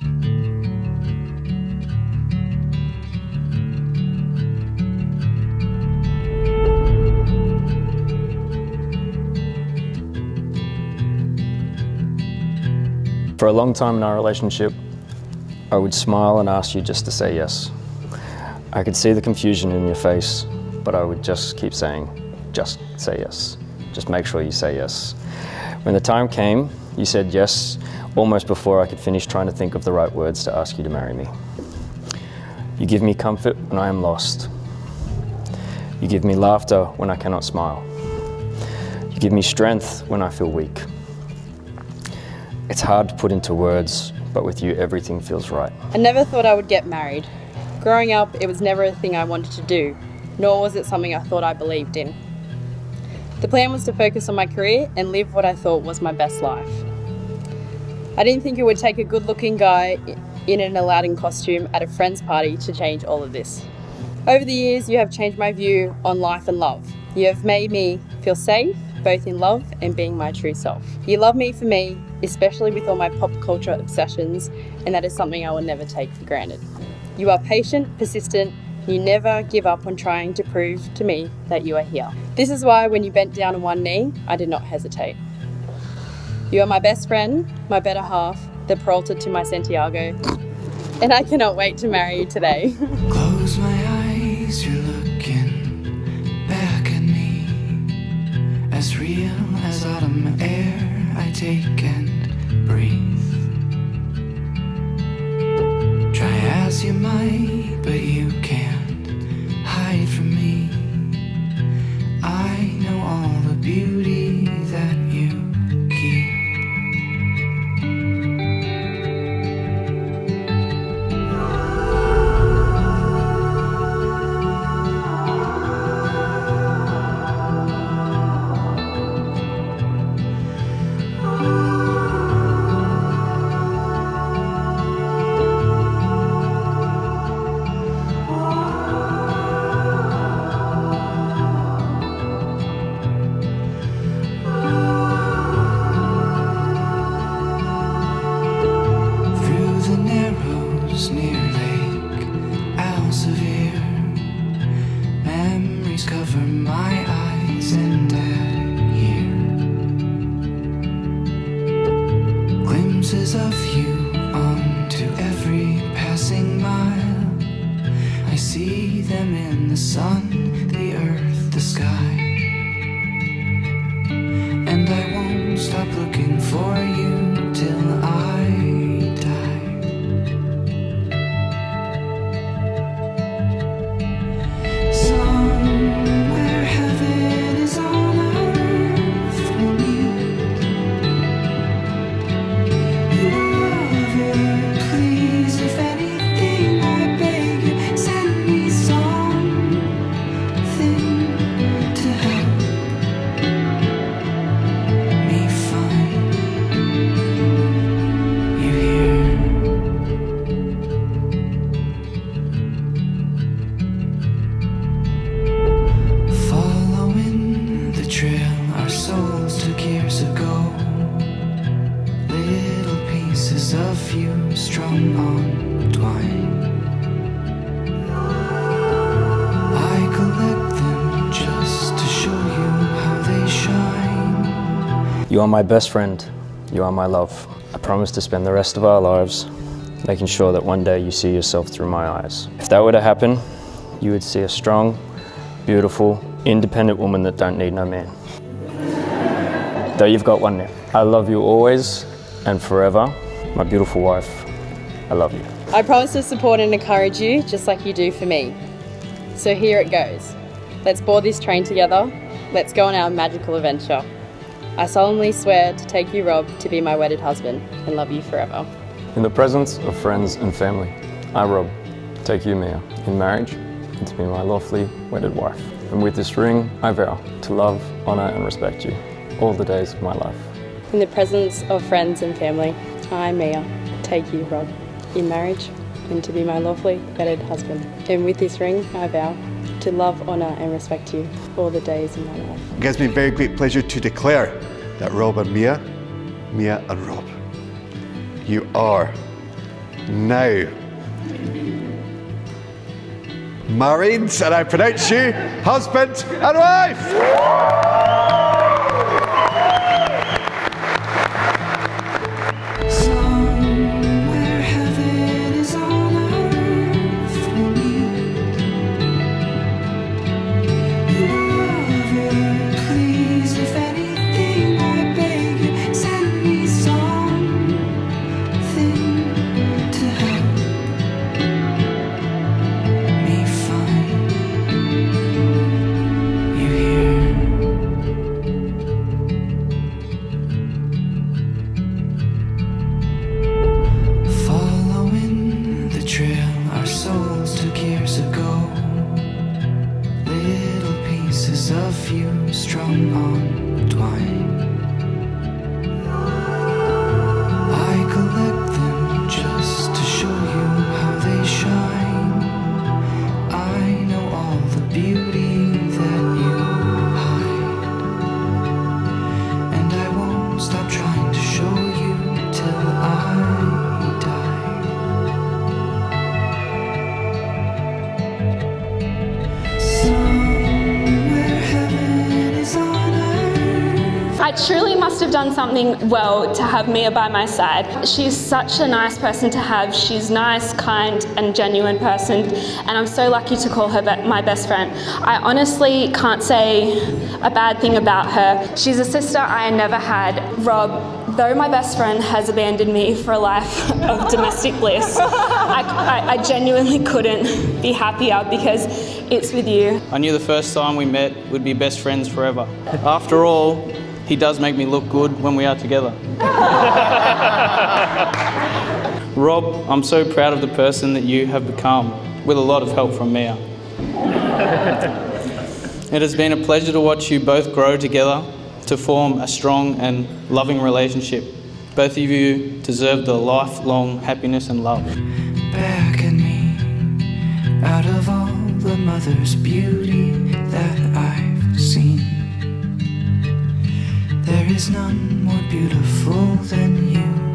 For a long time in our relationship, I would smile and ask you just to say yes. I could see the confusion in your face, but I would just keep saying, just say yes. Just make sure you say yes. When the time came, you said yes almost before I could finish trying to think of the right words to ask you to marry me. You give me comfort when I am lost. You give me laughter when I cannot smile. You give me strength when I feel weak. It's hard to put into words, but with you, everything feels right. I never thought I would get married. Growing up, it was never a thing I wanted to do, nor was it something I thought I believed in. The plan was to focus on my career and live what I thought was my best life. I didn't think it would take a good looking guy in an Aladdin costume at a friend's party to change all of this. Over the years, you have changed my view on life and love. You have made me feel safe, both in love and being my true self. You love me for me especially with all my pop culture obsessions, and that is something I will never take for granted. You are patient, persistent, you never give up on trying to prove to me that you are here. This is why when you bent down on one knee, I did not hesitate. You are my best friend, my better half, the Peralta to my Santiago, and I cannot wait to marry you today. Close my eyes, you're looking back at me, as real as autumn air I take and breathe. Try as you might, but you won't looking for you You are my best friend. You are my love. I promise to spend the rest of our lives making sure that one day you see yourself through my eyes. If that were to happen, you would see a strong, beautiful, independent woman that don't need no man. Though you've got one now. I love you always and forever. My beautiful wife, I love you. I promise to support and encourage you just like you do for me. So here it goes. Let's board this train together. Let's go on our magical adventure. I solemnly swear to take you, Rob, to be my wedded husband and love you forever. In the presence of friends and family, I, Rob, take you, Mia, in marriage and to be my lawfully wedded wife. And with this ring, I vow to love, honour and respect you all the days of my life. In the presence of friends and family, I, Mia, take you, Rob, in marriage and to be my lawfully wedded husband. And with this ring, I vow to love, honour and respect you all the days of my life. It gives me very great pleasure to declare that Rob and Mia, Mia and Rob, you are now. Married, and I pronounce you husband and wife. Our souls took years ago. Little pieces of you strung on twine. I truly must have done something well to have Mia by my side. She's such a nice person to have. She's nice, kind, and genuine person, and I'm so lucky to call her my best friend. I honestly can't say a bad thing about her. She's a sister I never had. Rob, though my best friend has abandoned me for a life of domestic bliss, I, I, I genuinely couldn't be happier because it's with you. I knew the first time we met we'd be best friends forever. After all, he does make me look good when we are together. Rob, I'm so proud of the person that you have become, with a lot of help from Mia. It has been a pleasure to watch you both grow together to form a strong and loving relationship. Both of you deserve the lifelong happiness and love. back at me out of all the mother's beauty that I've There is none more beautiful than you.